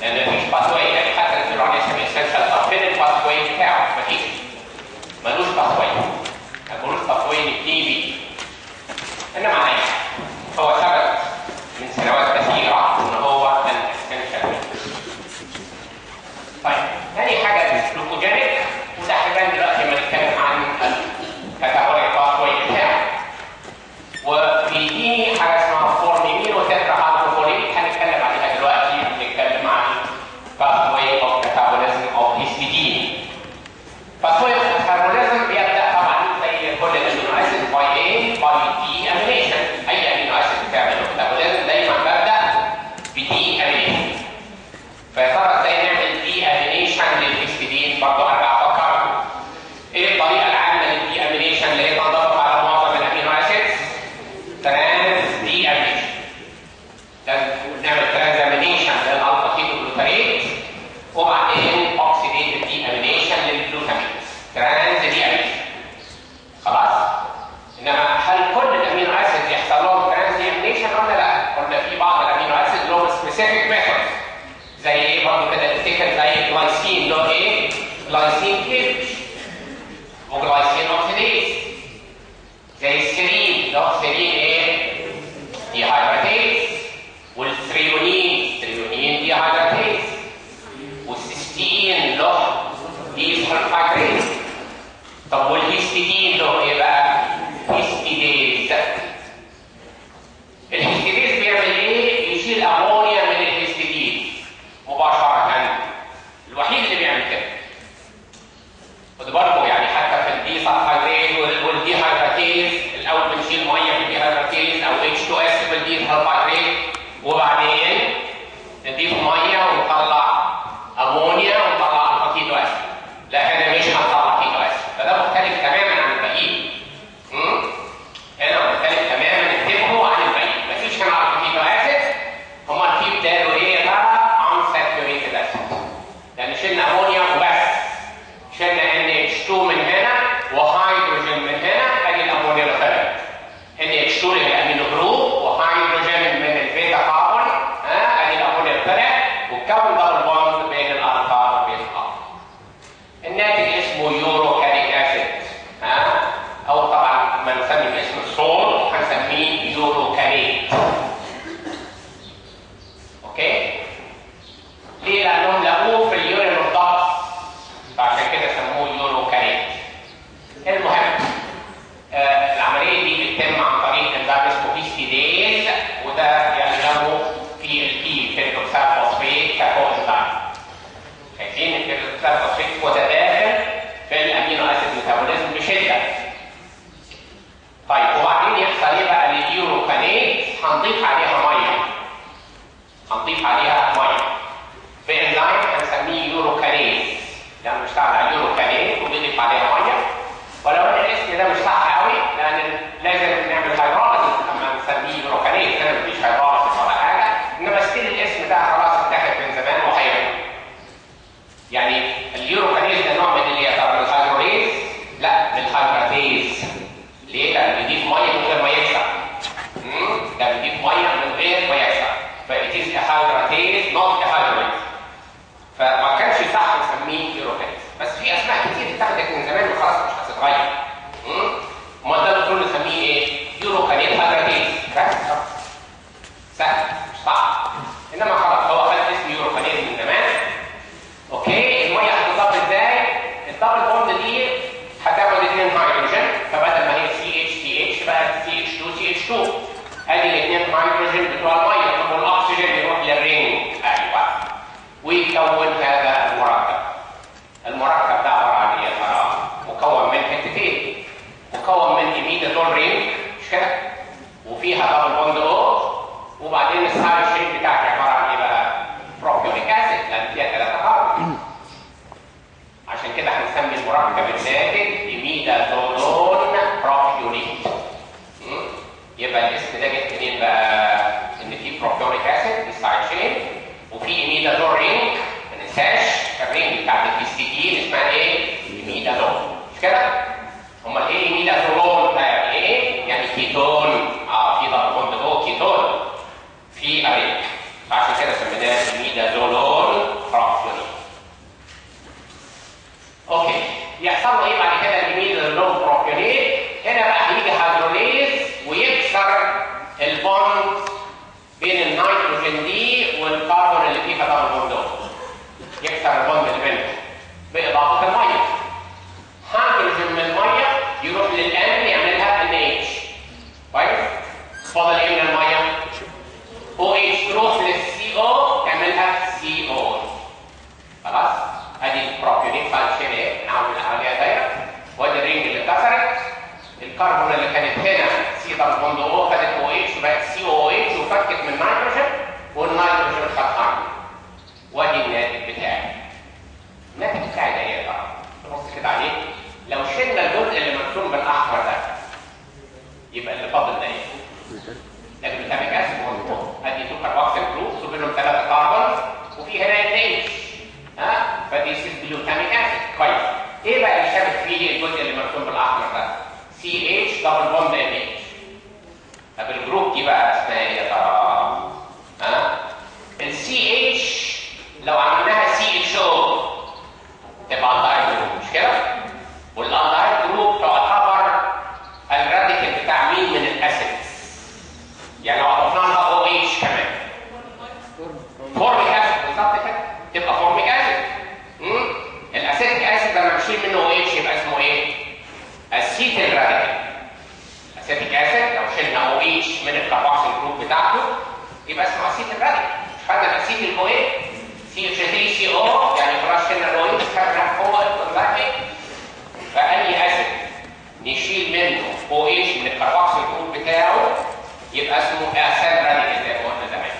لأن مفيش باثواي يعني حتى في الرعايه اسمه اسينشال تربينت باثواي بتاعه مفيش ملوش باثواي ملوش باثواي للكي بي أنا معايا هو ثبت من سنوات كثيره ان هو ان اسينشال طيب تاني حاجة الجلوكوجينيك وده حاجة دلوقتي ما نتكلم عن الكاتيجوري باثواي はい。كده وفيها double bond أو وبعدين ال side chain بتاعك عبارة عن إيه بقى؟ propionic acid يعني لأن فيها ثلاثة كاربون عشان كده هنسمي المركب الساكن imidazolone propionic يبقى الاسم ده جه منين بقى؟ إن في propionic acid دي ال side chain وفي imidazole ring ما ننساش ال ring بتاعت البي سي دي اسمها إيه؟ imidazole مش كده؟ امال إيه ايميدازولون؟ كيتون. آه في ضربون ده هو كيتون. في أريك. عشان كده سميناه ميدازولون فراكشن أوكي. يحصل له إيه بعد كده الميدازولون فراكشنيت هنا بقى هيجي هيدروليز ويكسر البوند بين النيتروجين دي والكربون اللي فيها كتر البوند يكسر البوند اللي بينهم. بإضافة المية. الصباغه اليمنى الميه أو اتش تروح للسي أو تعملها سي أو خلاص ادي البروبيونيك فانكشن إيه نعمل العملية دايره وادي الرينج اللي اتكسرت الكربون اللي كانت هنا سي ضرب بوند أو خدت أو اتش وبقت سي أو اتش وفكت من النيتروجين والنيتروجين خد عمل وادي الناتج بتاعي الناتج بتاعي ده إيه يا بقى؟ تبص كده عليه لو شلنا الجزء اللي مرسوم بالاحمر ده يبقى اللي فاضل ده إيه؟ ال glutamic acid مظبوط ادي 2 carboxyl group صب لهم 3 كربون وفي هنا اثنين ها؟ فدي 6 glutamic acid كويس. إيه بقى اللي شابك فيه إيه؟ الجزء اللي مرسوم بالاحمر ده؟ CH double bond il poeta, في JCO يعني Russian Alloys خرج هو الكونتاكت فأي أسيد نشيل منه OH من الكربوكسي الجروب بتاعه يبقى اسمه أسيد راديكال زي ما قلنا زمان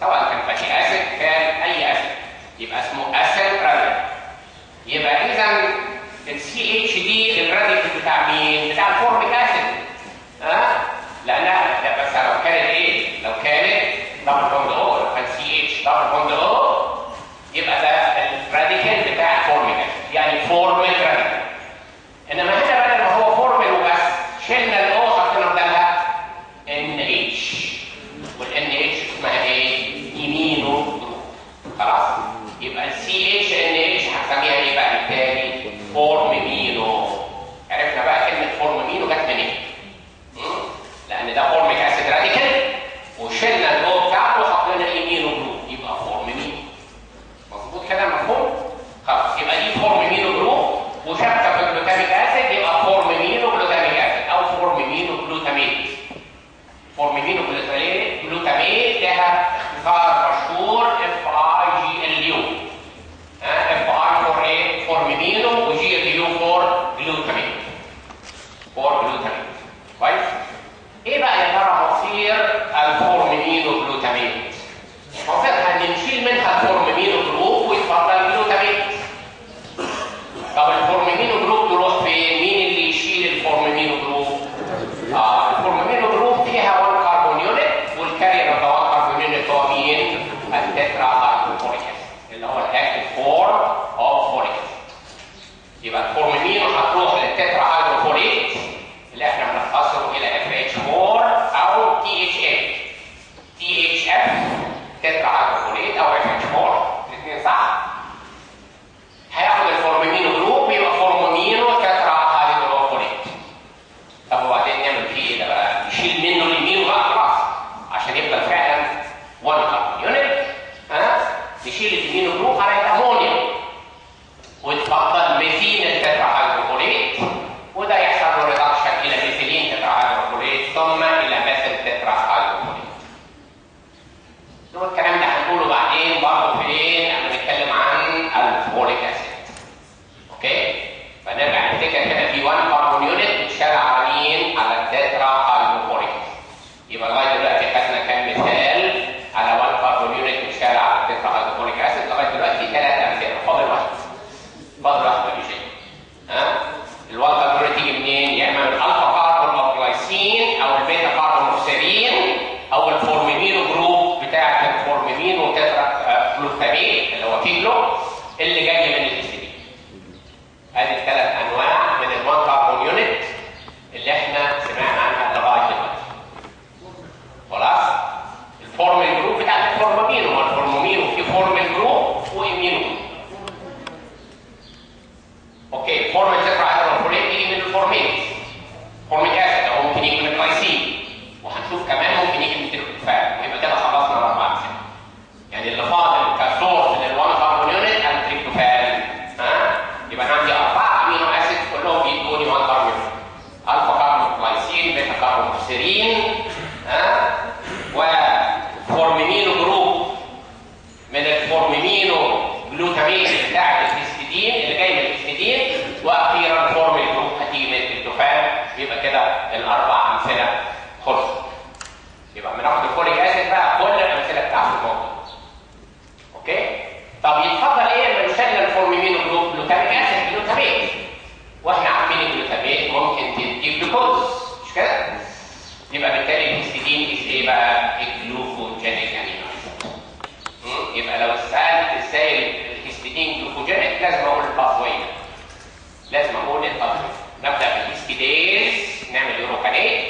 سواء كان فاتي أسيد كان أي أسيد يبقى اسمه أسيد راديكال يبقى إذا السي اتش دي الراديكال بتاع مين؟ بتاع الفورميك أسيد ها؟ لأنها بس لو كانت إيه؟ لو كانت دبل بوند ظهر كوندرو يبقى ده الراديكال بتاع الفورميك يعني فورميك راديكال انما هنا نبدا بال histidase نعمل urocanate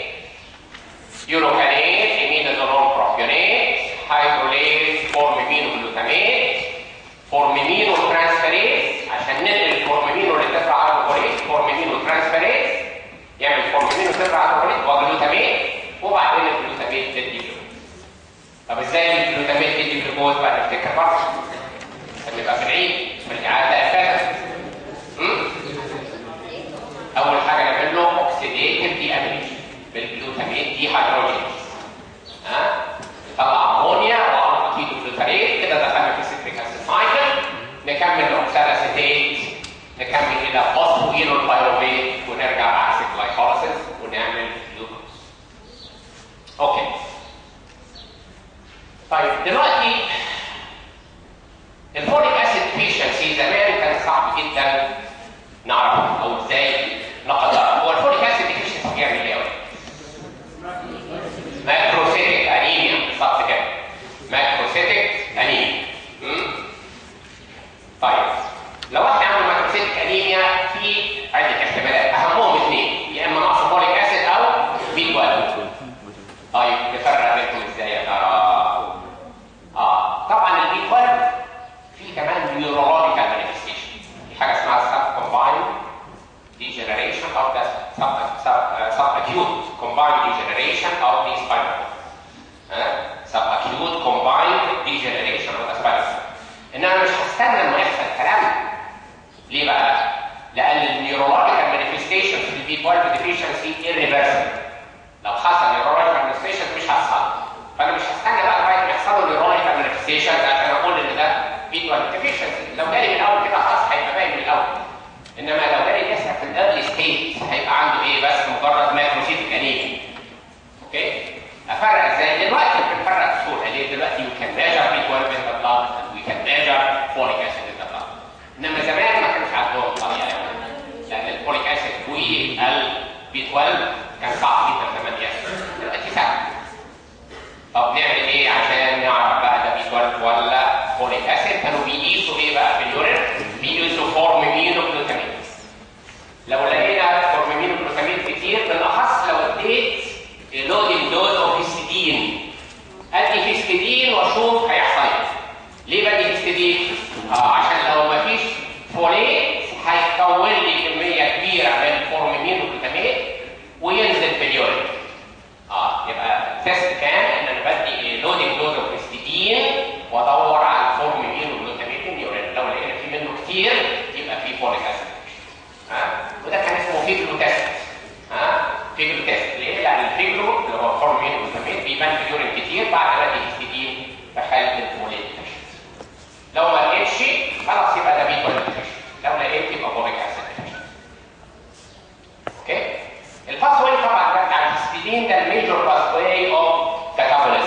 urocanate imidazolone propionate hydrolase formiminoglutamate formiminotransferase عشان ننقل ال formimino ل tetrahydrofolate formiminotransferase يعمل formimino tetrahydrofolate و glutamate وبعدين ال glutamate تدي طب إزاي ال glutamate تدي جلوكوز بقى نفتكر برضه عشان نبقى في العيد في الاعاده أول حاجة نعمل له oxidative deamination بال glutamate dehydrogenase ها؟ طلع أمونيا وعمل ketoglutarate كده دخلنا في ال citric acid cycle نكمل oxaloacetate نكمل إلى phosphoenol pyruvate ونرجع بعكس ال glycolysis ونعمل جلوكوز okay. طيب دلوقتي ال folic acid deficiency زمان كان صعب جدا نعرف أو إزاي. نقدر هو ال folic acid deficiency بيعمل إيه macrocytic anemia بالظبط طيب لو إحنا عندنا macrocytic anemia في عده احتمالات اهمهم اثنين يا اما نقص folic acid أو B 12 طيب نفرق بينهم إزاي يا ترى؟ آه طبعا ال B 12 في كمان neurological manifestation في حاجة اسمها sub combined degeneration of the sub, sub, uh, subacute combined degeneration of the spinal. Uh, subacute combined degeneration of the spinal. ان أنا مش هستنى انه يحصل الكلام. ليه بقى؟ لأن ال neurological manifestation في ال B 12 deficiency irreversible. لو حصل neurological manifestation مش هيحصل. فأنا مش هستنى بقى لغاية ما يحصلوا neurological manifestation عشان أقول إن ده B 12 deficiency. لو جالي من الأول كده خلاص هيبقى باين من الأول. إنما لو جالي لسه في ال early stage هيبقى عنده إيه بس مجرد okay أفرق إزاي؟ دلوقتي بنفرق بسهوله ليه دلوقتي you can measure B 12 in the blood we can measure folic acid in the blood إنما زمان ما كانش عندهم طريقه لأن ال folic acid وال B 12 كان صعب جدا زمان يحصل دلوقتي سهل. طب نعمل إيه عشان نعرف بقى ده B 12 ولا folic acid؟ كانوا بيقيسوا إيه بقى؟ في ال urine بيقيسوا formiminoglutamic لو لقينا formiminoglutamic كتير بالأخص لو اديت loading dose of ادي histidine وأشوف هيحصل؟ إيه ليه بدي histidine؟ آه عشان لو مفيش folate هيكون لي كمية كبيرة من ال formiminoglutamic وينزل في ال urine آه يبقى test كان إن أنا بدي loading dose of histidine وأدور على ال formiminoglutamic في ال urine لو لقينا في منه كتير يبقى في folic acid ها وده كان اسمه FIGLU test ها FIGLU test ليه؟ لأن ال FIGLU اللي هو formiminoglutamic بيبان في ال urine كتير بعد ادي histidine في حاله الفوليك لو ما لقيتش خلاص يبقى ده B 12 لو لقيت يبقى folic acid okay؟ ال pathway طبعا بتاع ال histidine ده ال major pathway of catabolism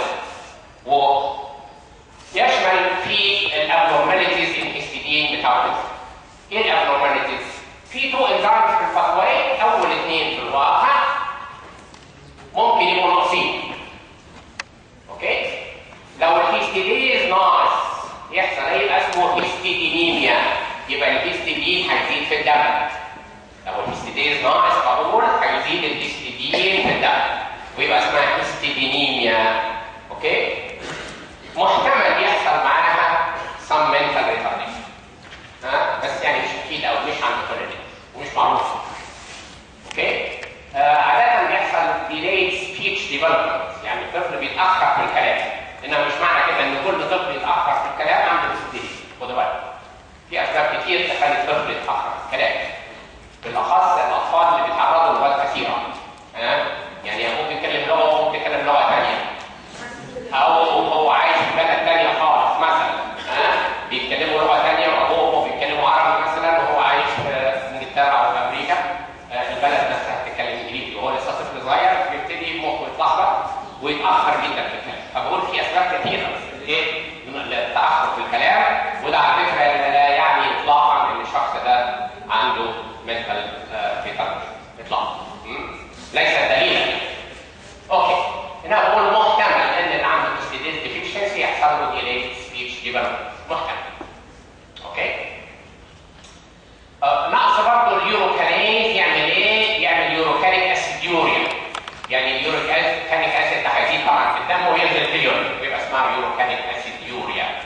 هيزيد طبعا في ويبقى اسمها urocanic aciduria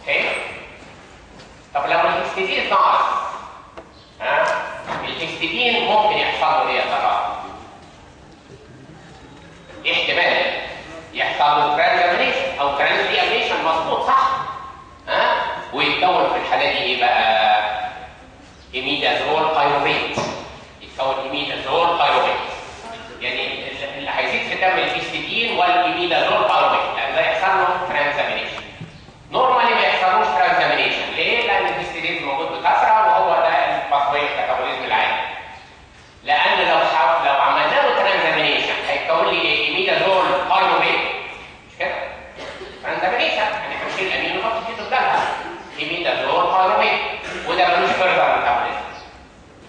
okay؟ طب لو ال histidine ناقص ها؟ ال histidine ممكن يحصل له إيه يا ترى؟ احتمال يحصل له transamination أو transdeamination مظبوط صح؟ ها؟ ويتكون في الحاله دي إيه بقى؟ imidazole pyruvate يتكون imidazole pyruvate يعني دم ال histidine وال imidazole pyruvate لأن ده يحصل له transamination normally ما يحصلوش transamination ليه؟ لأن ال histidine موجود بكثرة وهو ده ال pathway ال metabolism العادي لأن لو حاول لو عملنا له transamination هيتكون لي إيه؟ imidazole pyruvate مش كده؟ transamination يعني هنشيل امين ونحط كده قدامها imidazole pyruvate وده ملوش further metabolism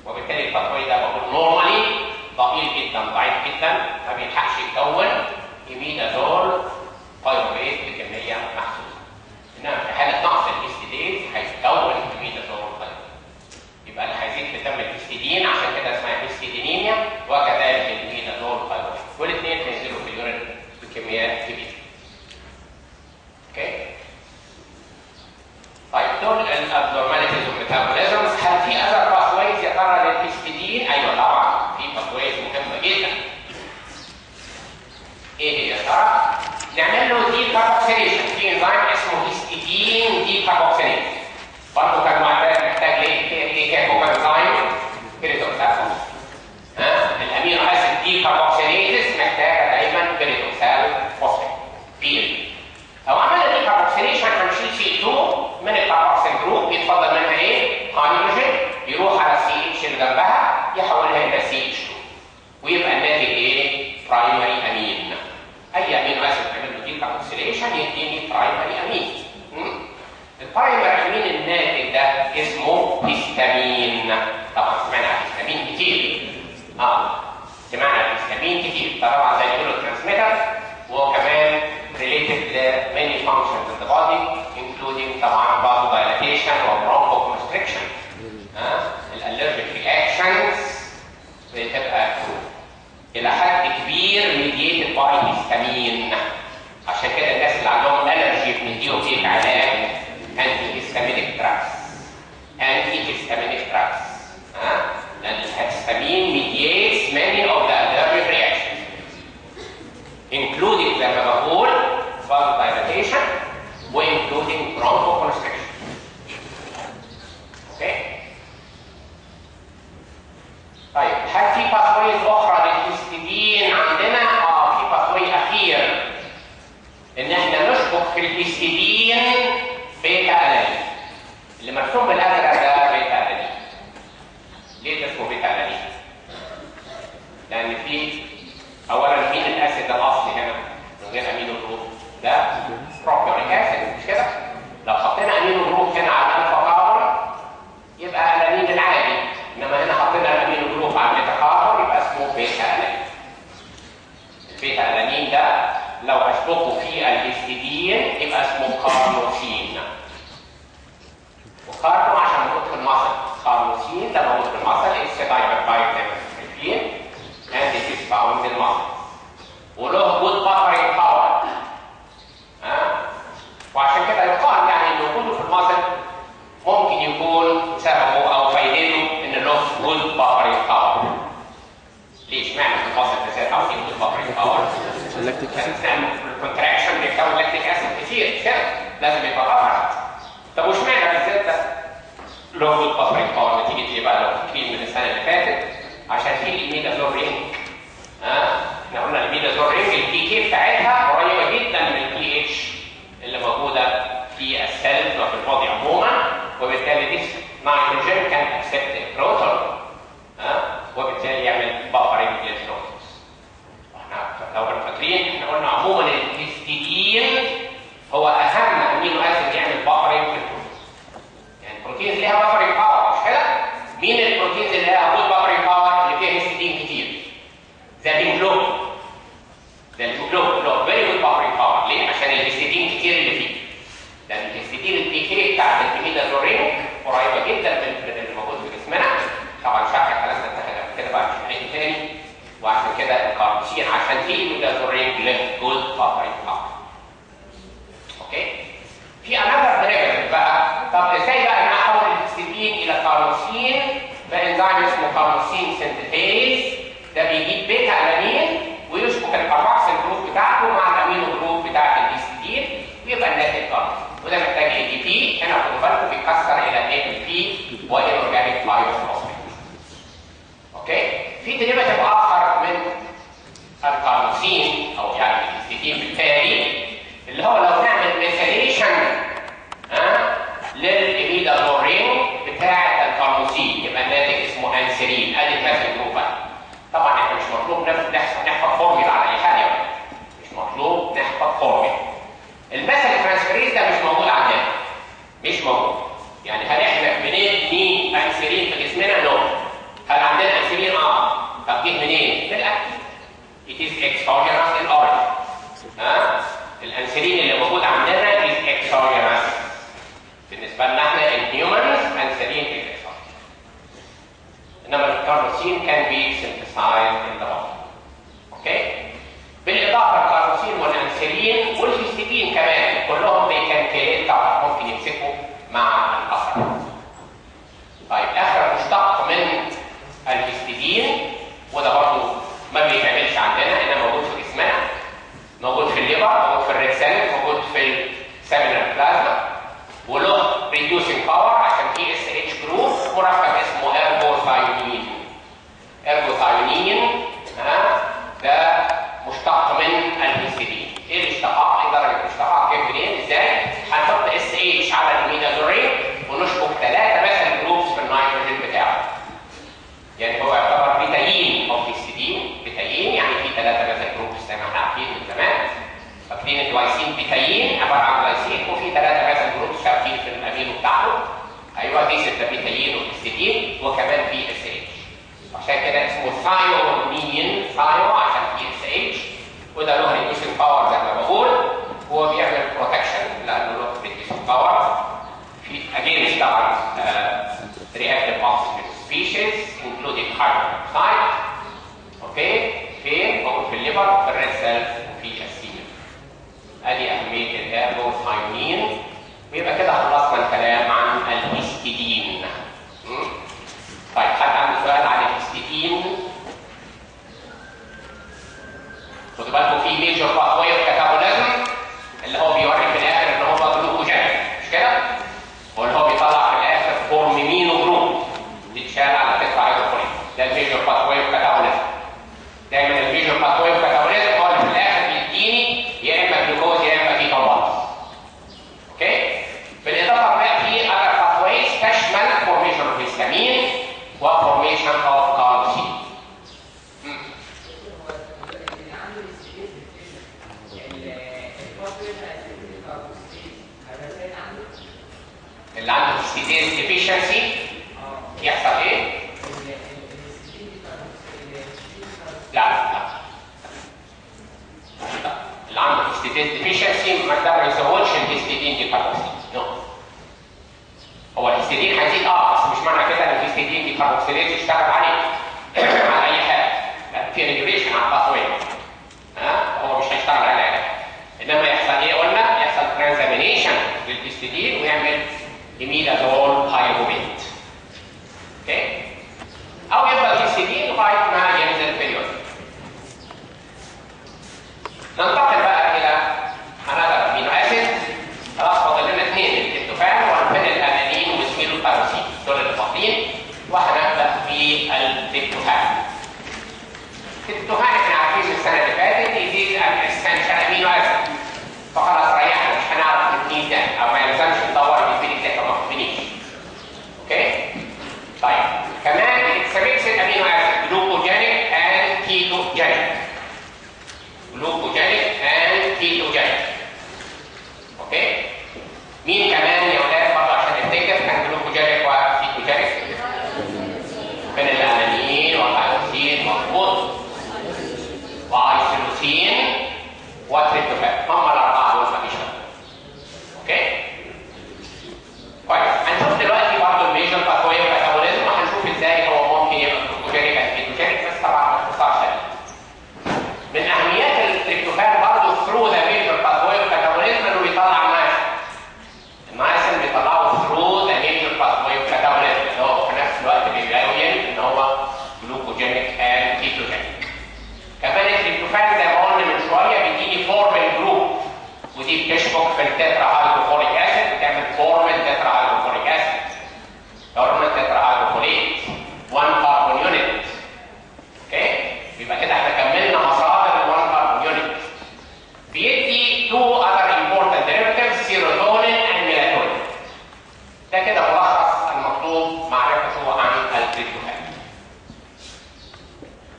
وبالتالي ال pathway ده بقول normally ضئيل جدا ضعيف جدا. ما بيلحقش يكون imidazole pyruvate بكمية محسوسه انما في حاله نقص ال histidine هيتكون imidazole pyruvate يبقى اللي هيزيد في دم ال histidine عشان كده اسمها histidinemia وكذلك ال imidazole pyruvate والاثنين هينزلوا في ال urine بكميات كبيرة. Okay؟ طيب دول ال abnormalities وال metabolisms. هل في other pathways يا ترى لل histidine؟ أيوه طبعا في pathways مهمه جدا. إيه هي ترى؟ نعمل له decarboxylation في انزيم اسمه histidine decarboxylase. برضه كان محتاج ليه؟ إيه كان هو انزيم؟ بيريتوكسال. ها؟ ال amino acid decarboxylase محتاجه دايما بيريتوكسال phosphate. Very. لو عملنا decarboxylation هنشيل CO2 من ال carboxyl group يتفضل منها إيه؟ هيدروجين يروح على ال CH اللي جنبها يحولها إلى CH2 ويبقى الناتج إيه؟ primary amine. اي amino acid نعمل له decarboxylation يديني primary amine. ال primary amine الناتج ده اسمه هيستامين. طبعا سمعنا عن الهيستامين كتير. آه سمعنا عن الهيستامين كتير طبعا زي ال neurotransmitter وكمان related to many functions in the body including طبعا vasodilation و bronchoconstriction ال allergic reactions بتبقى إلى حد كبير mediated by histamine عشان كده الناس اللي عندهم allergy بنديهم فيه علاج antihistaminic drugs Antihistaminic drugs لأن ال histamine mediates many of the allergic reactions including زي ما بقول vasodilation و including bronchoconstriction. Okay؟ طيب هل في pathways أخرى لل histidine عندنا؟ آه في pathway اخير ان إحنا نشبك في ال histidine beta alanine اللي مرسوم بالازرق ده beta alanine ليه ده اسمه beta alanine؟ لأن في اولا مين ال acid الاصلي هنا من غير amino group ده بروبيونيك اسيد مش كده لو حطينا amino group هنا على ال alpha carbon يبقى الامين العادي انما هنا حطينا ال amino group على ال beta carbon يبقى اسمه beta alanine ال beta alanine ده لو اشبكه في ال histidine يبقى اسمه carnosine و carno عشان موجود في ال muscle carnosine ده موجود في ال muscle it's dipeptide زي ما شايفين and this is found in muscle. وله good buffering power. ها؟ وعشان كده يقال يعني ان وجوده في ال muscle ممكن يكون سببه أو فايدته ان له good buffering power. اشمعنى في ال muscle بالذات أو في good buffering power؟ ال lactic acid ال contraction بيكون lactic acid كتير كده لازم يبقى buffer. طب اشمعنى بالذات ده؟ good buffering power نتيجه إيه بقى لو فاكرين من السنة اللي فاتت عشان في ال imidazole ring ها إحنا قلنا ال imidazole ring ال pK بتاعتها قريبه جدا من البي اتش اللي موجوده في ال cells وفي ال body عموما وبالتالي this nitrogen can accept proton ها وبالتالي يعمل لو فاكرين إحنا قلنا عموما ال histidine هو أهم amino acid يعمل buffering في البروتين يعني ال proteins ليها buffering power مش كده؟ مين ال proteins اللي لها good buffering power اللي فيها histidine كتير؟ زي الهيموجلوبين ده الهيموجلوبين له very good buffering power ليه؟ عشان ال histidine كتير اللي فيه لأن ال histidine ال pK بتاعت ال imidazole ring قريبة جدا من من اللي موجود في جسمنا طبعا شرح الكلام ده انتهى قبل كده بقى مش هنعيده تاني وعشان كده ال carnosine عشان فيه imidazole ring له good buffering power okay؟ في another derivative بقى. طب إزاي بقى أنا أحول ال histidine إلى carnosine بانزيم اسمه carnosine synthase ده بيجيب beta alanine ويشبك ال carboxyl group بتاعته مع ال amino group بتاع ال histidine ويبقى الناتج carnosine وده محتاج ATP هنا خدوا بالكم بيتكسر إلى ADP وال inorganic phosphate okay؟ في derivative اخر من ال carnosine أو يعني ال histidine بالتالي اللي هو لو نعمل methylation ها لل imidazole ring بتاع ال carnosine يبقى الناتج اسمه anserine أدي ال methyl group طبعا إحنا مش مطلوب نحفظ فورميلا على أي حاجة. مش مطلوب نحفظ formula ال methyl transferase ده مش موجود عندنا. مش موجود. يعني هل إحنا بنبني anserine في جسمنا؟ no هل عندنا anserine؟ آه طب جه منين؟ من الأكل. It is exogenous in origin. ها؟ ال anserine اللي موجود عندنا is exogenous. بالنسبة لنا إحنا ال humans anserine is exogenous. إنما ال carnosine can be synthesized in the body. okay بالإضافة ال carnosine وال anserine وال histidine كمان كلهم they can chelate ممكن يمسكوا مع ال copper طيب آخر مشتق من ال histidine وده برضه ما بيتعملش عندنا انما موجود في جسمنا موجود في ال liver موجود في ال red cell موجود في ال seminal plasma. وله reducing power عشان في SH group مركب اسمه ergothioneine ergothioneine ها ده مشتق من ال histidine إيه الاشتقاق إيه درجه الاشتقاق جاي منين إزاي هنحط SH على ال imidazole ring ونشبك ثلاثة methyl groups في النيتروجين بتاعه يعني هو يعتبر betaine أو histidine betaine يعني في ثلاثة methyl groups زي ما إحنا عارفين من زمان فاكرين ال glycine betaine عباره عن جلايسين وفي ثلاثة methyl groups شابكين في الامينو بتاعته دي ستة betaine و histidine وكمان في SH عشان كده اسمه thioneine thio عشان في SH وده له reducing power زي ما بقول. هو بيعمل protection لأنه له reducing power في against طبعا reactive oxygen species including hydrogen peroxide okay فين؟ موجود في ال liver وفي ال red cell وفي ال semen أدي أهمية ال ergothioneine ويبقى كده خلصنا الكلام عن ال histidine طيب حد عنده سؤال عن ال histidine خدوا بالكم في major pathway of catabolism اللي هو بيوري في الآخر ان هو glucogenic مش كده؟ واللي هو بيطلع في الآخر formimino group بيتشال على tetrahydrofolic ده ال major pathway of catabolism دايما ال major pathway of catabolism هو اللي في الآخر بيديني يا اما جلوكوز يا اما كيتون okay؟ بالاضافه بقى في other pathways تشمل formation of histamine و formation of carnosine اللي عنده histidase deficiency يحصل إيه؟ لا لا. اللي عنده histidase deficiency ما ده ما يسويش ال histidine decarboxylase no هو ال histidine هيزيد آه بس مش معنى كده ان ال histidine decarboxylase يشتغل عليه على اي حاجة في regulation على ال pathway ها هو مش هيشتغل على حاجة انما يحصل إيه قلنا يحصل transamination لل histidine ويعمل imidazole pyruvate okay أو يفضل ال histidine لغايه ما ينزل في ال urine ننتقل بقى إلى another amino acid خلاص فاضل لنا اثنين ال tryptophan وال phenylalanine وزميله الباروسين دول اللي فاضلين وهنبدا بالتريبتوفان التريبتوفان إحنا عارفين من السنة اللي فاتت is an essential amino acid فخلاص ريحنا مش هنعرف نبنيه تاني أو ما يلزمش ندور نبني تاني ما نبنيش okay طيب كمان it's mixed amino acid glucogenic and ketogenic glucogenic ودي بتشبك في ال tetrahydrofolic acid بتعمل formyl tetrahydrofolic acid formyl tetrahydrofolic 1 carbon unit okay يبقى كده إحنا كملنا مصادر ال 1 carbon unit بيدي two other important derivatives serotonin and melatonin ده كده ملخص المطلوب معرفته عن ال tryptophan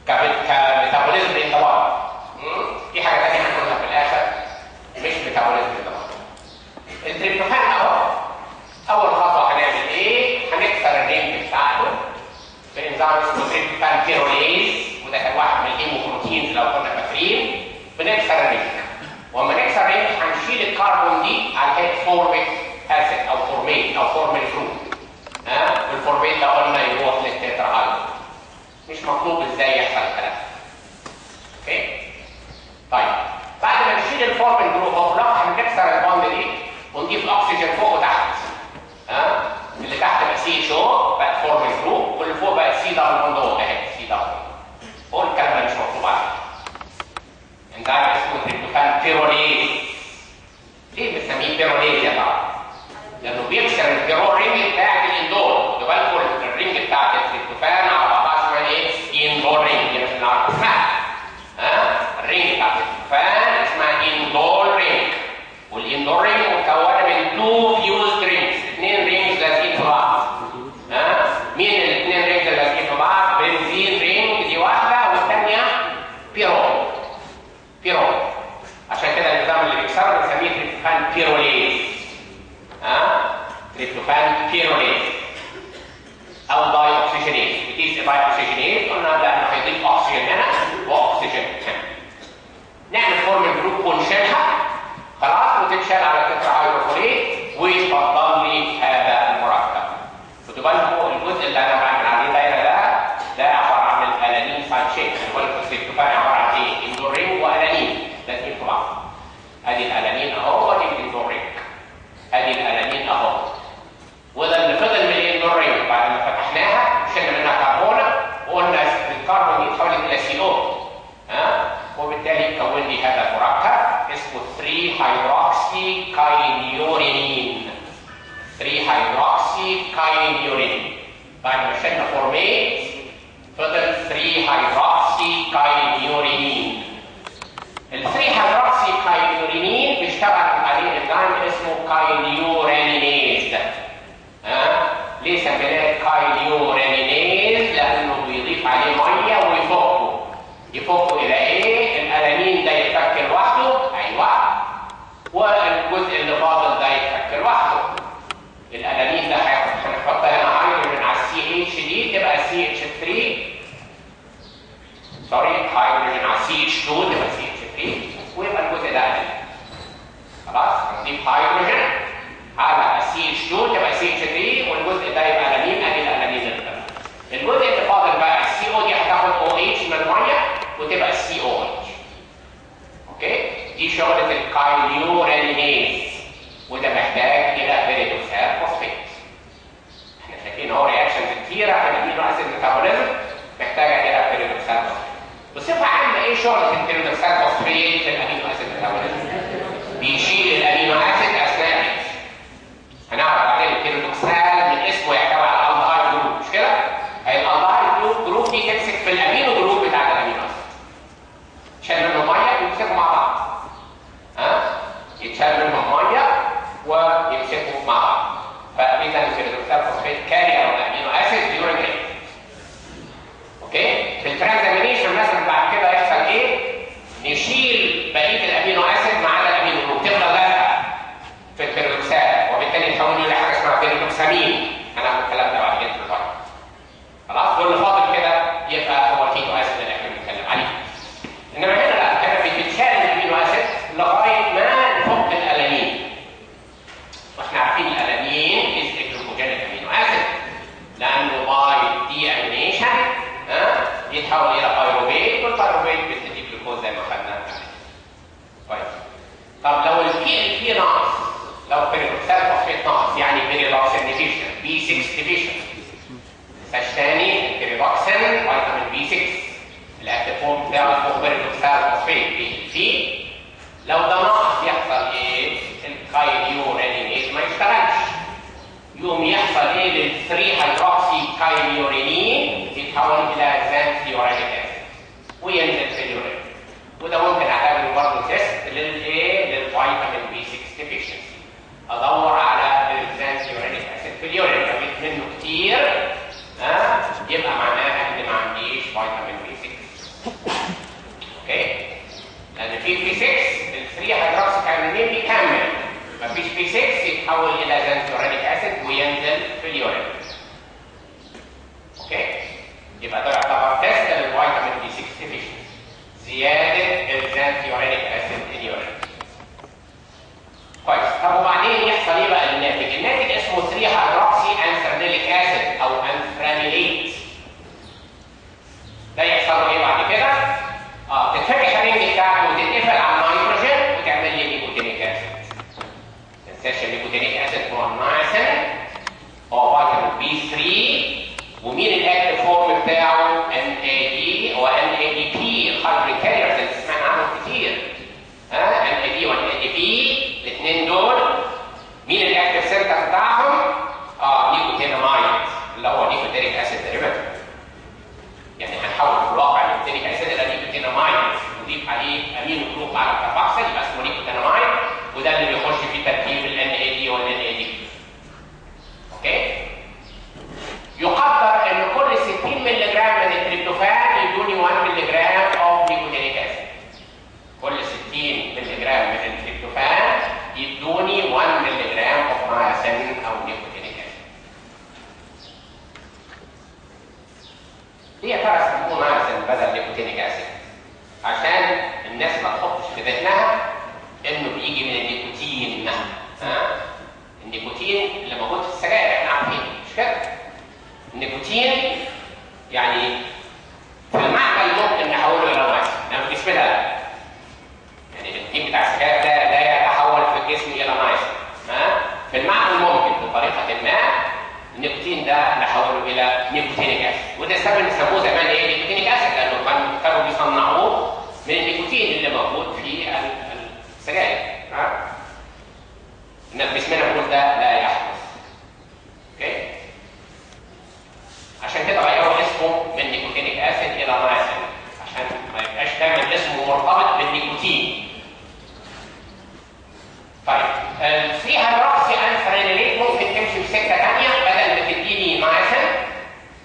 ك metabolism طبعا في حاجة ثانية هنقولها في الآخر مش metabolism طبعا التريبتوفان اهو اول خطوه هنعمل إيه؟ هنكسر ال ring بتاعته بانزيم اسمه tryptophan pyrrolase وده كان واحد من ال hemoproteins لو كنا فاكرين بنكسر ال ring ولما نكسر ال ring هنشيل الكربون دي على هيئة formic acid أو formate أو formyl group ها وال formate ده قلنا يروح لل tetra مش مطلوب إزاي يحصل الكلام okay طيب بعد ما نشيل ال formyl group off لو هنكسر ال bond دي ونضيف اكسجين فوق وتحت ها اللي تحت بقى CHO بقى formyl group واللي فوق بقى C double bond O اهي C double هو الكلام مش مطلوب عليه انت عارف اسمه tryptophan pyrrolase ليه بنسميه pyrrolase يا ترى؟ لأنه بيكسر ال pyrrole ring بتاعت ال indole خدوا بالكم ال ring بتاعت التريبتوفان على بعضها اسمها إيه؟ indole ring مش بنعرف اسمها ها؟ ال ring بتاعت التريبتوفان اسمها indole ring. وال indole ring مكونة من two fused rings اثنين rings لازقين في بعض. ها؟ مين الاثنين rings اللي لازقين في بعض؟ benzene ring دي واحدة والثانيه pyrrole pyrrole عشان كده الإنزيم اللي بيكسره بنسميه تريبتوفان بيروليز ها tryptophan pyrrolase أو dioxygenase بتيجي dioxygenase قلنا انه هيضيف اكسجين هنا واكسجين هنا نعمل formyl group ونشيلها خلاص وتتشال على ال tetrahydrofolate ويتفضل لي هذا المركب خدوا بالكم الجزء اللي أنا بعمل عليه دايره ده ده عباره عن ال alanine side هو التريبتوفان عباره عن إيه؟ indole ring و alanine لازقين في بعض ادي الالانين اهو وادي ال indole ring ادي الالانين اهو وده اللي فضل من ال indole ring بعد ما فتحناها شلنا منها كربونه وقلنا الكربون يتحول إلى CO ها وبالتالي كون هذا المركب اسمه 3 hydroxykynurenine. 3 hydroxykynurenine. بعد ما شلنا formate فضل 3 hydroxykynurenine. ال 3 hydroxykynurenine بيشتغل عليه انزيم اسمه kynureninase. ها؟ ليه سميناه kynureninase؟ لأنه بيضيف عليه مية ويفكه يفكه إلى إيه؟ الالانين ده يتفك لوحده؟ أيوه. والجزء اللي فاضل ده يتفك لوحده الالانين ده هنحط هنا هيدروجين على ال CH دي تبقى CH 3 sorry هيدروجين على سي اتش 2 تبقى سي اتش 3 ويبقى الجزء ده ألانين. خلاص هنضيف هيدروجين على السي اتش 2 تبقى سي اتش 3 والجزء ده يبقى الانين ادي الالانين اللي الجزء اللي فاضل بقى السي أو دي هتاخد أو اتش من الميه وتبقى ال COOH شغله ال kynureninase وده محتاج إلى pyridoxal phosphate إحنا شايفين أهو reactions كتيرة في ال amino acid metabolism محتاجة إلى pyridoxal phosphate بصفة عامة إيه شغله ال pyridoxal phosphate في ال amino acid metabolism بيشيل ال amino acid ال reaction هنعرف بعدين البيريدوكسال من اسمه يحتوي على ال aldehyde group مش كده؟ هي ال aldehyde group group دي تمسك في ال amino group بتاع ال amino acid تشال منهم ميه ويمسكوا مع بعض ها يتشال منهم ميه ويمسكوا مع بعض فاذا ال pyridoxal phosphate carrier ال amino acid during its okay في ال transamination مثلا بعد كده يحصل إيه؟ نشيل بقية ال amino acid مع ال amino group تفضل لازقه في البيريدوكسال وبالتالي يتحولوا لحاجه اسمها pyridoxamine هناخد الكلام ده بعد كده خلاص؟ واللي فاضل أو pyridoxal phosphate ناقص يعني pyridoxal deficiency B 6 deficiency الساش ثاني البيريدوكسال فيتامين B 6 ال active form بتاعه اسمه pyridoxal phosphate B6 لو ده ناقص يحصل إيه؟ ال kynureninase إيه؟ ما يشتغلش. يوم يحصل إيه؟ لل 3 hydroxykynurenine يتحول إلى xanthurenic acid وينزل في ال urine وده ممكن أعتبره برضه test للايه؟ للفيتامين B 6 deficiency أدور على ال xanthurenic acid في ال urine لو جبت منه كتير ها يبقى معناها إن ما عنديش فيتامين B 6 okay؟ لأن في B 6 ال 3 hydroxykynurenine بيكمل. مفيش B 6 يتحول إلى xanthurenic acid وينزل في ال urine. okay؟ يبقى ده يعتبر test للفيتامين B 6 deficiency زيادة ال xanthurenic acid في ال urine. كويس. طب وبعدين يحصل إيه بقى الناتج؟ الناتج اسمه 3 hydroxyanthranilic acid أو anthranilate ده يحصل له إيه بعد كده؟ آه تتفتح ال ring بتاعته وتتقفل على النيتروجين وتعمل لي nicotinic acid ما تنساش ال nicotinic acid هو النايسين هو فيتامين B 3 ومين ال active form بتاعه؟ ان اي دي هو ان اي دي بي الهايبريد كاريرز اللي سمعنا عنه كتير. ها؟ ان اي دي وان اي دي بي الاثنين دول مين ال active center بتاعهم؟ آه nicotinamide اللي هو nicotinic acid derivative. يعني هنحول في الواقع nicotinic acid إلى nicotinamide نضيف عليه amino group على الكربوكسيل يبقى اسمه nicotinamide وده اللي بيخش في تركيب ال NAD وال NAD okay؟ يقدر إن كل 60 مللي جرام من التريبتوفان يدوني 1 مللي جرام of nicotinic acid كل 60 مللي جرام يدوني 1 مللي جرام of niacin أو nicotinic acid ليه يا ترى سموه نياسين بدل nicotinic acid عشان الناس ما تحطش في ذهنها إنه بيجي من النيكوتين ها؟ النيكوتين اللي موجود في السجاير إحنا عارفين. مش كده؟ النيكوتين يعني في المعمل ممكن نحوله إلى نياسين انما في جسمنا لا يعني النيكوتين بتاع السجاير ده لا يتحول في الجسم إلى نياسين ها في المعمل ما النيكوتين ده نحوله إلى nicotinic acid. وده السبب اللي سموه زمان إيه؟ nicotinic acid لأنه كان كانوا بيصنعوه من النيكوتين اللي موجود في السجاير. ها؟ إن في جسمنا بنقول ده لا يحدث. okay؟ عشان كده غيروا اسمه من nicotinic acid إلى نياسين عشان ما يبقاش دايما اسمه مرتبط بالنيكوتين. طيب ال three hydroxyanthranilate ممكن تمشي في سكه ثانية بدل ما تديني نياسين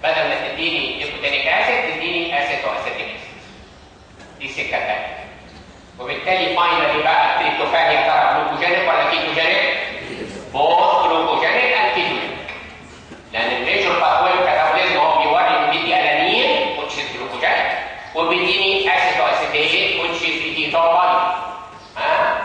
بدل ما تديني nicotinic acid تديني acetoacetic دي سكة ثانية وبالتالي finally بقى التريبتوفان يا ترى glucogenic ولا ketogenic؟ both glucogenic and ketogenic لأن ال major pathway catabolism هو بيوري انه بيدي alanine which is glucogenic وبيديني acetoacetate which is ketone body ها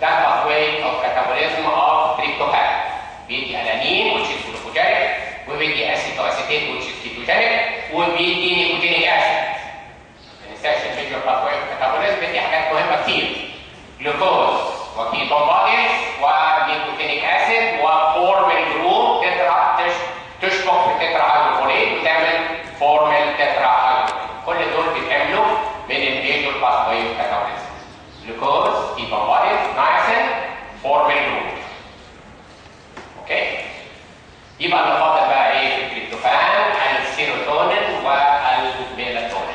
ده pathway of catabolism of tryptophan بيدي alanine which is glucogenic وبيدي acetoacetate which is ketogenic وبيدي nicotinic acid ننساش ال major pathway catabolism بيدي حاجات مهمه كتير جلوكوز و ketone bodies و nicotinic acid و formyl group tetra تشبك في tetrahydrofolate وتعمل formyl tetra كل دول بيتعملوا من ال major pathway catabolism جلوكوز ketone bodies niacin formyl group okay يبقى فاضل بقى إيه في التريبتوفان السيروتونين والميلاتونين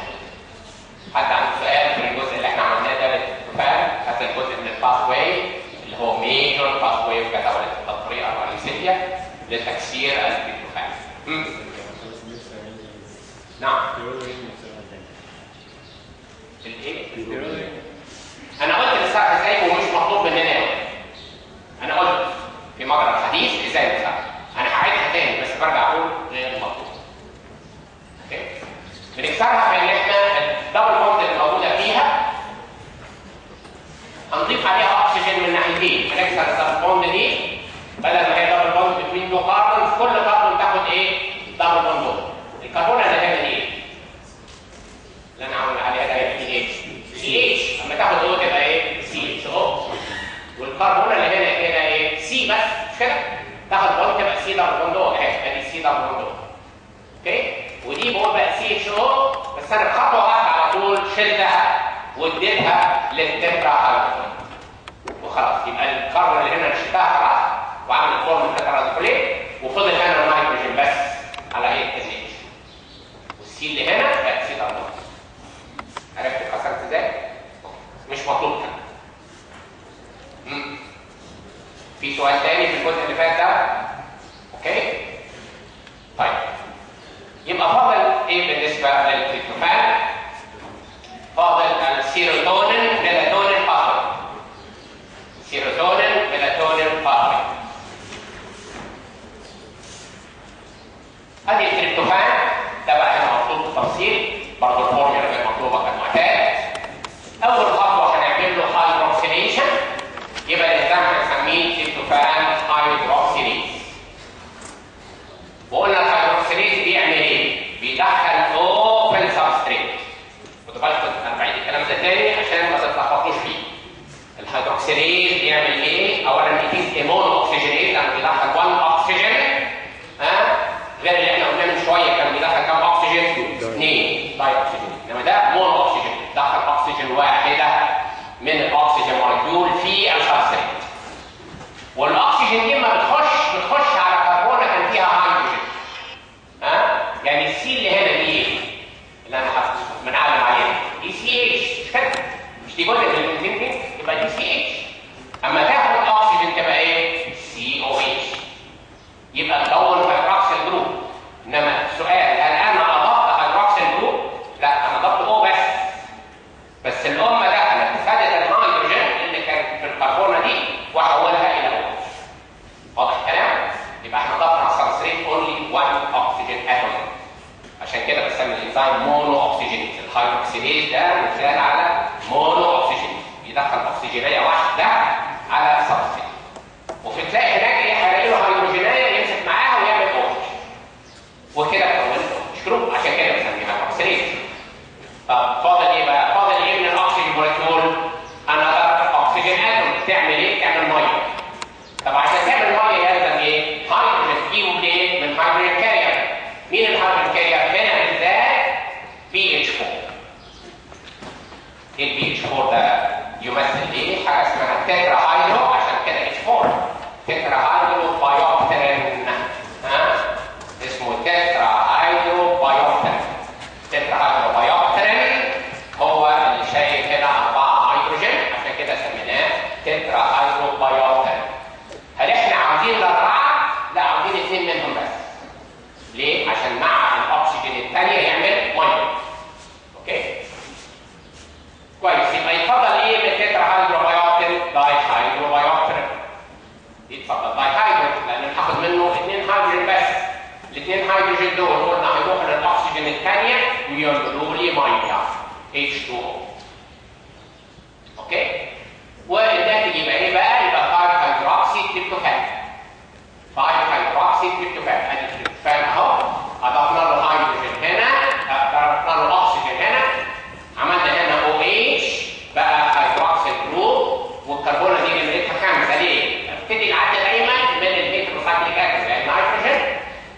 حد عنده سؤال في الجزء اللي إحنا عملناه ده بالتفاهم هذا الجزء من الباث واي اللي هو major pathway catabolism الطريقة الرئيسيه لتكسير التفاهم نعم الايه؟ أنا قلت نستعرض إزاي ومش مطلوب مننا أنا قلت في مجرى الحديث إزاي نستعرض أنا هعيدها تاني بس برجع أقول غير مطلوب okay بنكسرها بان إحنا ال double bond اللي موجوده فيها هنضيف عليها أكسجين من ناحيتين هنكسر ال double bond دي بدل ما هي double bond بين two carbon كل كاربون تاخد إيه؟ double bond الكربون اللي هنا دي اللي أنا عامل عليها ده دي H CH اما تاخد O تبقى إيه؟ CHO والكربون اللي هنا هنا إيه؟ C بس مش كده؟ تاخد bond تبقى C double bond اهي ادي C double bond okay؟ ودي بقول بقى CHO بس أنا بخطوه واحدة على طول شلتها واديتها لل tetrahydrofolate وخلاص يبقى الكربون اللي هنا شلتها خلاص وعمل formyl tetrahydrofolate وفضل هنا النيتروجين بس على NH وال C اللي هنا بقت C double عرفت اتأثرت إزاي؟ مش مطلوب كده. في سؤال تاني في الجزء اللي فات ده؟ okay؟ طيب. يبقى فاضل إيه بالنسبة للتريبتوفان فاضل السيروتونين ميلاتونين pathway سيروتونين ميلاتونين pathway ادي التريبتوفان ده بقى بالتفصيل برضه الفورمولا غير مطلوبة كالمعتاد أول خطوة هنعمل له hydroxylation يبقى الانزيم هنسميه tryptophan hydroxylase وقلنا ال hydroxylase بيعمل إيه؟ بيدخل O in substrate خدوا بالكم أنا بعيد الكلام ده تاني عشان ما تتلخبطوش فيه ال hydroxylase بيعمل إيه؟ اولا it is a monooxygenase لما بيدخل 1 اكسجين ها غير اللي إحنا قلناه من شوية كان بيدخل كام اكسجين؟ اثنين dioxygen إنما ده mono oxygen دخل اكسجين واحدة من الاكسجين molecule في ال substrate والاكسجين دي ما بتخش الاثنين هيدروجين دول قلنا هيروحوا للاكسجين الثانية ويعملوا لي ميه H2O. okay؟ والناتج يبقى إيه بقى؟ يبقى 5 hydroxytryptophan. 5 hydroxytryptophan أدي التريبتوفان أهو اضفنا له هيدروجين هنا اضفنا له اكسجين هنا عملنا هنا OH بقى hydroxyl group والكربونه دي نمرتها خمسه ليه؟ ابتدي العد دايما من ال heterocyclic side يعني النيتروجين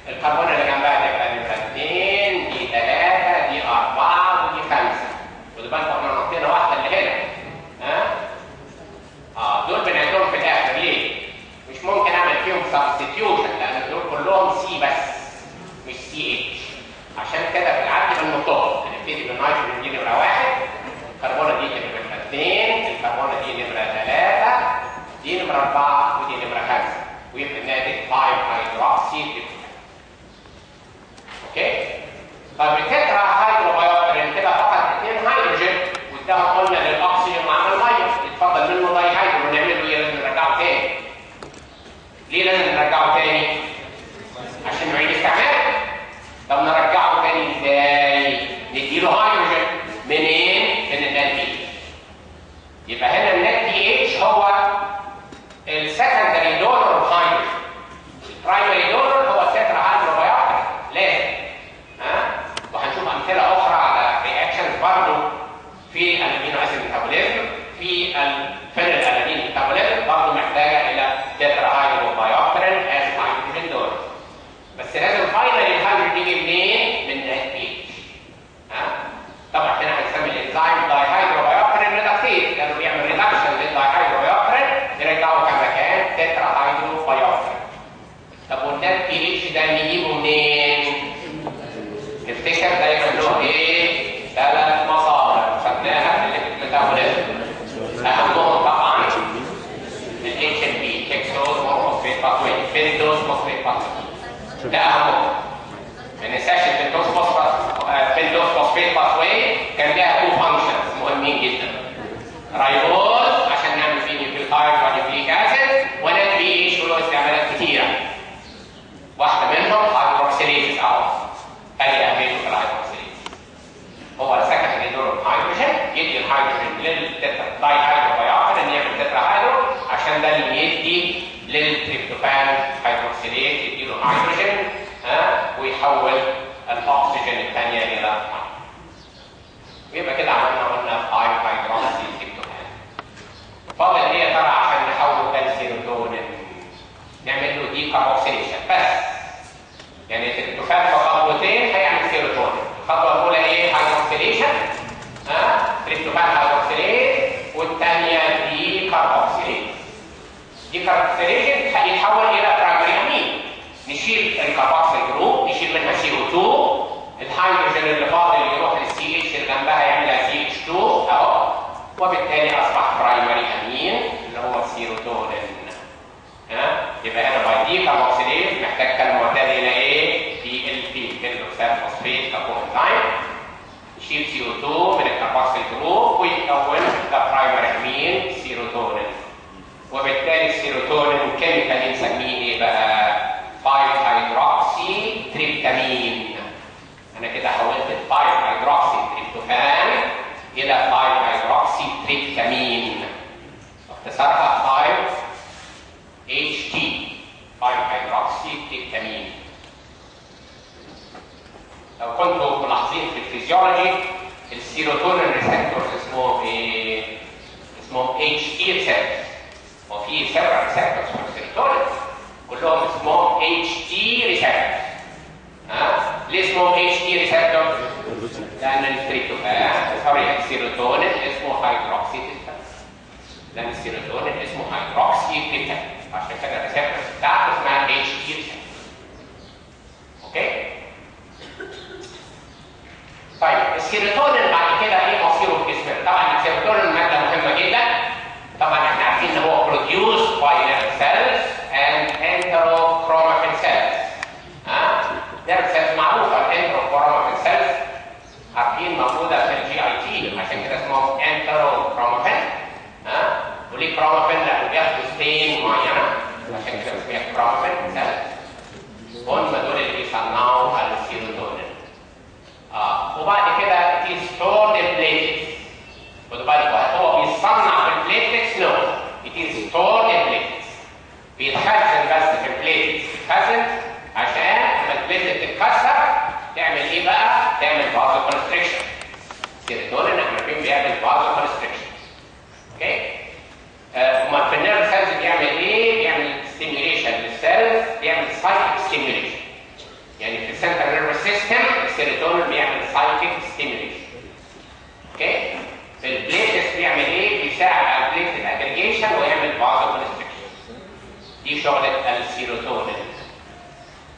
الكربونه اللي جنبها تبقى نمره اثنين دي ثلاثة دي اربعه ودي خمسه خدوا بالكم إحنا نطينا واحدة اللي هنا ها؟ آه دول بنعدهم في الآخر ليه؟ مش ممكن اعمل فيهم substitution لأن دول كلهم سي بس مش سي اتش عشان كده في العد بالمطلق هنبتدي بالنيتروجين دي نمره واحد الكربونه دي نمره اثنين الكربونه دي نمره ثلاثة دي اربعه ودي نمره خمسه ويبقى الناتج 5 hydroxy okay؟ طب ال tetrahydrobiopterin كده فقط اثنين هيدروجين واداهم قلنا للاكسجين وعمل ميه يتفضل منه dihydro ونعمل له إيه لازم نرجعه تاني ليه لازم نرجعه تاني؟ عشان نعيد استعماله طب نرجعه تاني إزاي؟ نديله هيدروجين منين؟ من ال NADP يبقى هنا ال NADPH هو ال secondary donor donor هو ال tetrahydrobiopterin لازم ها؟ وهنشوف أمثلة أخرى على reactions برضه في ال amino acid metabolism في ال phenylalanine metabolism برضه محتاجه إلى tetrahydrobiopterin as hydrogen donor بس لازم finally الهيدروجين يجي منين؟ من NADPH ها؟ طبعا هنا هنسمي الانزيم dihydrobiopterin reductase لأنه بيعمل reduction لل dihydrobiopterin يرجعه كما كان tetrahydrobiopterin طب وال NADP ده اهمهم ما ننساش ال pentose pentose phosphate pathway كان لها two functions مهمين جدا ribose عشان نعمل فيه nucleotide و nucleic acid و NADPH له استعمالات كتيره واحدة منهم hydroxylase اهو ادي اهميته في ال hydroxylase هو سكن ال hydro هيدروجين يدي الهيدروجين لل tetra dihydrobiopterin يعمل tetrahydro عشان ده اللي يدي لل tryptophan hydroxylase يديله هيدروجين ها ويحول الأكسجين الثانية إلى ميه ويبقى كده عملنا قلنا 5 hydroxy tryptophan فاضل يا ترى عشان نحول ده لسيروتونين نعمل له decarboxylation بس. يعني التريبتوفان في خطوتين هيعمل سيروتونين الخطوة الأولى إيه؟ hydroxylation ها؟ tryptophan hydroxylase والثانية decarboxylase decarboxylation هيتحول إلى primary amine نشيل ال carboxyl group نشيل منها CO 2 الهيدروجين اللي فاضل يروح لل CH اللي جنبها يعملها CH 2 أهو. وبالتالي أصبح primary amine اللي هو السيروتونين ها؟ يبقى هنا by decarboxylase محتاج كالمعتاد إلى إيه؟ PLP pyridoxal phosphate carboxyl يشيل CO 2 من ال carboxyl group ويكون ده primary amine سيروتونين وبالتالي السيروتونين chemically نسميه إيه بقى؟ 5 hydroxytryptamine أنا كده حولت ال 5 hydroxy tryptophan إلى 5 hydroxytryptamine اختصارها 5 HT 5 hydroxytryptamine لو كنتوا ملاحظين في ال physiology ال serotonin receptors اسمهم إيه؟ اسمهم HT receptors وفي سبع receptors في السيروتونين كلهم اسمهم HT receptors ها؟ ليه اسمهم HT receptors؟ لأن التريبتوفان sorry السيروتونين اسمه hydroxy لأن السيروتونين اسمه hydroxytryptamine عشان كده ال receptors بتاعته اسمها HT receptors Okay؟ طيب السيروتونين بعد كده إيه مصيره في جسمنا؟ طبعا السيروتونين مادة مهمة جدا طبعا إحنا عارفين ان هو produced by nerve cells. And enterochromaffin cells ها nerve cells معروفه ال enterochromaffin cells عارفين موجوده في ال GIT عشان كده اسمهم enterochromaffin ها وليه chromaffin لأنه بياخدوا stain معينه عشان كده اسمها chromaffin cells. هم دول اللي بيصنعوا السيروتونين آه وبعد كده it is stored in platelets خدوا بالكم هو بيصنع في ال platelets no it is stored in platelets بيتخزن بس في ال platelets بيتخزن عشان لما ال platelet تتكسر تعمل إيه بقى؟ تعمل vasoconstriction السيروتونين إحنا عارفين بيعمل vasoconstriction Okay؟ امال في ال nerve cells بيعمل إيه؟ بيعمل stimulation لل cells بيعمل psychic stimulation يعني في ال central nervous system السيروتونين بيعمل psychic stimulation okay في ال platelets بيعمل إيه بيساعد على ال platelet aggregation ويعمل vasoconstriction دي شغله السيروتونين.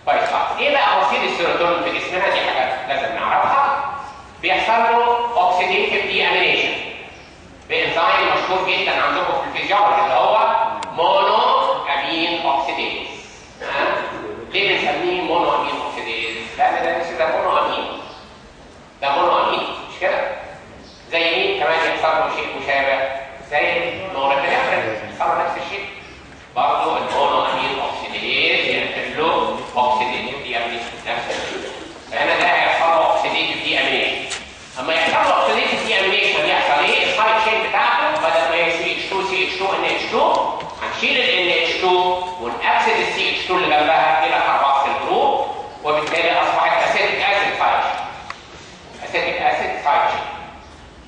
كويس خالص إيه بقى وسيله السيروتونين في جسمنا؟ دي حاجة لازم نعرفها. بيحصل له oxidative deamination بانزيم مشهور جدا عندكم في الفيزيولوجي اللي هو monoamine oxidase ليه بنسميه monoamine oxidase؟ لأن ده لسه ده monoamine ده monoamine مش كده؟ زي مين؟ كمان يحصل له شيء مشابه؟ زي norepinephrine يحصل له نفس الشيء برضه ال monoamine oxidase يعمل له oxidative deamination نفس الشيء فهنا ده هيحصل له oxidative deamination اما يحصل له oxidative deamination يحصل إيه؟ ال side chain بتاعته بدل ما هي سي اتش 2 سي اتش 2 ان اتش 2 هنشيل ال NH 2 ونأكسد ال CH 2 اللي جنبها إلى carboxyl group وبالتالي اصبحت acetic acid side acetic acid side chain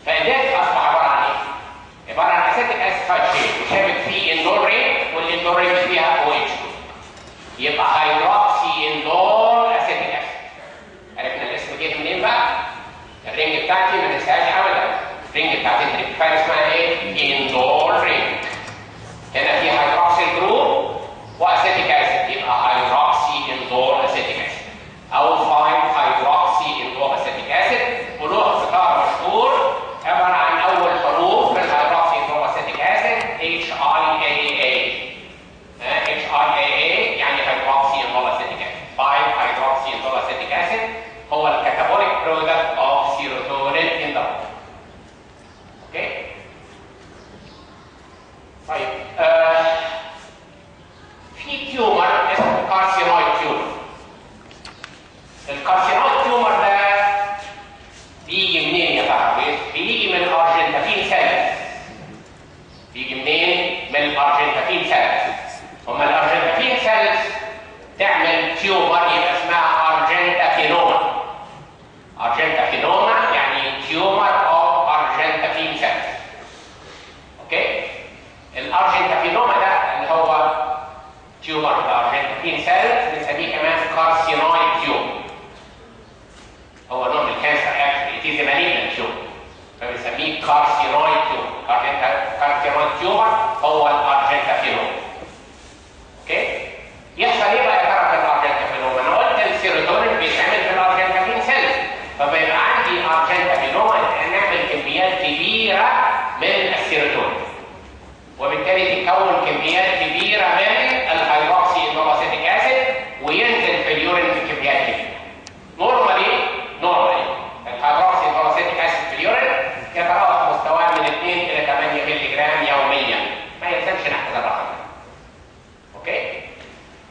فالذات اصبح عباره عن إيه؟ عباره عن acetic acid side chain وشابك فيه indole ring وال indole ring فيها OH 2 يبقى hydroxy indole acetic acid عرفنا الاسم جه منين بقى؟ ال ring بتاعتي ما ننساهاش ابدا ال ring بتاعتي التريبتوفان اسمها إيه؟ indole ring هنا في hydroxyl group و acetic acid يبقى hydroxy indole acetic acid أو 5 hydroxy indole acetic acid وله اختصار مشهور عباره عن اول حروف من ال hydroxy indole acetic acid HIAA HIAA يعني hydroxy indole acetic acid 5 طيب آه في tumor اسمه carcinoid tumor ال carcinoid tumor ده بيجي منين يا صاحبي؟ بيجي من ال argentaffin cells بيجي ال argentaffin cells هما ال argentaffin cells تعمل tumor يبقى اسمها argentaffinoma argentaffinoma يعني tumor of argentaffin cells okay؟ ال argentaffinoma ده اللي هو tumor ال argentaffin cells بنسميه كمان carcinoid tumor هو نوع من ال cancer actually it malignant tumor فبنسميه carcinoid tumor أنا قلت السيروتونين بيتعمل في فبيبقى عندي كميات كبيره من السيروتونين وبالتالي تتكون كميات كبيره من ال hydroxyindoleacetic acid وينزل في ال urine في كميات كبيره normally normally ال hydroxyindoleacetic acid في ال urine يتراوح مستواه من 2 إلى 8 مللي جرام يوميا ما ينزلش نحو الرقم ده okay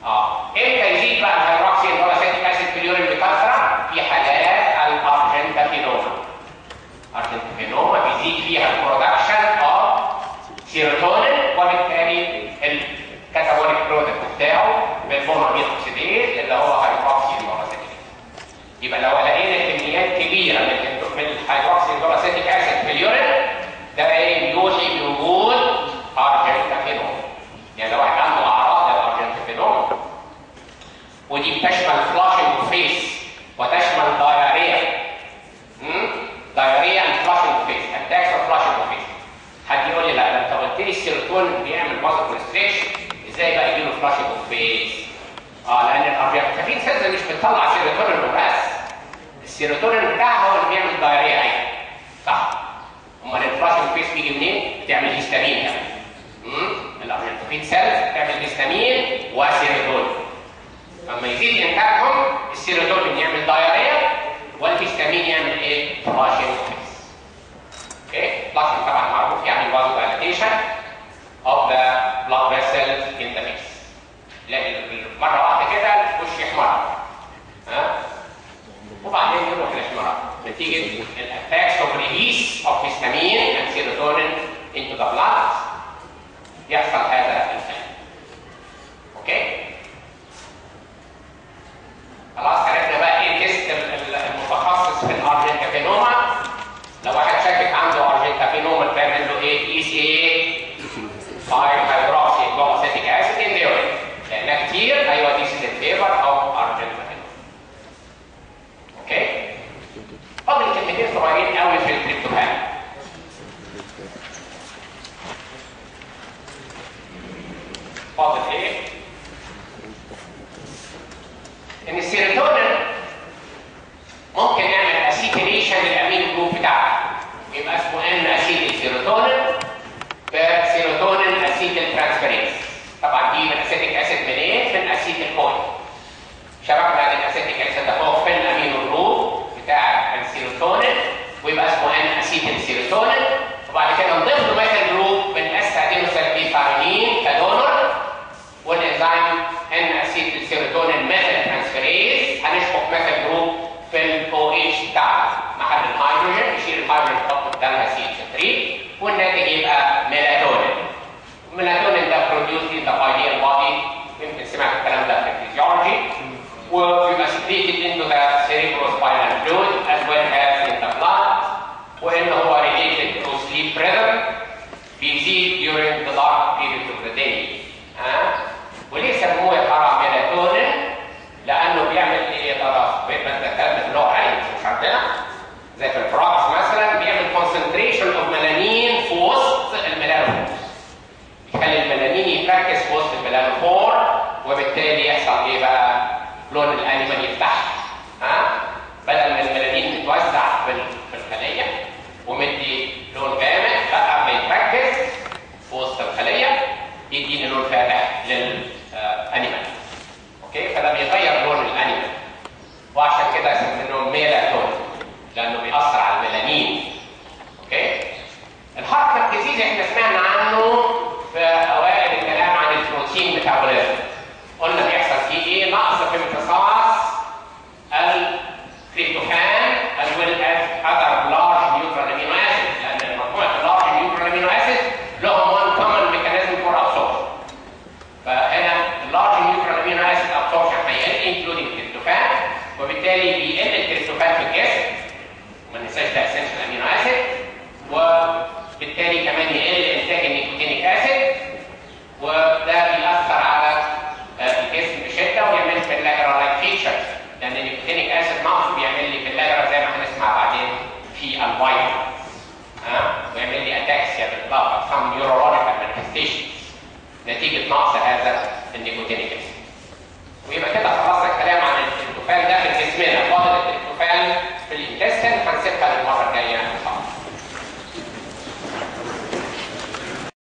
آه إمتى يزيد بقى ال hydroxyindoleacetic acid في ال urine بكثره في حالات ال argentaffinoma argentaffinoma بيزيد فيها ال production of serotonin وبالتالي ال catabolic product بتاعه بال monoamine oxidase اللي هو hydroxyindoleacetic يبقى لو لقينا كميات كبيره من من indoleacetic acid في ال urine ده إيه بيوحي بوجود argentaffinoma يعني لو واحد عنده اعراض ال argentaffinoma ودي بتشمل flushing face وتشمل diarrhea diarrhea and flushing face attacks flushing face حد يقول لي لا انت قلت لي السيروتونين بيعمل muscle constriction إزاي بقى يجيله flushing face آه لأن ال argentaffin مش بتطلع سيروتونين بس السيروتونين بتاعها هو اللي بيعمل diarrhea صح امال ال flushing face بيجي منين؟ بتعمل هيستامين كمان ال argentaffin cells بتعمل هيستامين وسيروتونين. لما يزيد إنتاجهم السيروتونين يعمل diarrhea والهيستامين يعمل إيه؟ flushing face. okay؟ flushing طبعا معروف يعني vasodilatation the blood vessels in the face. لكن مرة واحدة كده الوش يحمر. ها؟ وبعدين يروح الاحمرار نتيجه ال attacks of release of histamine and serotonin into the blood يحصل هذا الفعل okay خلاص عرفنا بقى إيه ال test المتخصص في ال argentaffinoma لو واحد شاكك عنده argentaffinoma بتعمل له إيه؟ قيس إيه؟ 5 hydroxyindoleacetic acid in ال urine لانها كتير أيوه دي specific for argentaffinoma okay؟ فاضل كلمتين صغيرين قوي في التريبتوفان فاضل إيه؟ إن السيروتونين ممكن نعمل acetylation لل amine group بتاعها. يبقى اسمه ان اسيتيل سيروتونين بسيروتونين اسيتيل ترانسفيريز طبعا دي من acetic acid منين؟ من acetyl CoA شبكنا ال acetic acid ده فوق في ال amine group بتاع السيروتونين ويبقى اسمه N-acetyl serotonin وبعد كده نضيف له methyl group من S-adenosylmethionine ك donor والانزيم N-acetyl serotonin methyltransferase هنشبك methyl group في ال OH بتاعنا محل الهيدروجين يشيل الهيدروجين يحط قدامها CH 3 والناتج يبقى ميلاتونين الميلاتونين ده produced in the pineal body يمكن سمعت الكلام ده في ال physiology ويبقى secreted into the cerebrospinal fluid as well as in the blood وان هو related to sleep rhythm بيزيد during the dark period of the day ها وليه سموه يا neurological manifestations نتيجه نقص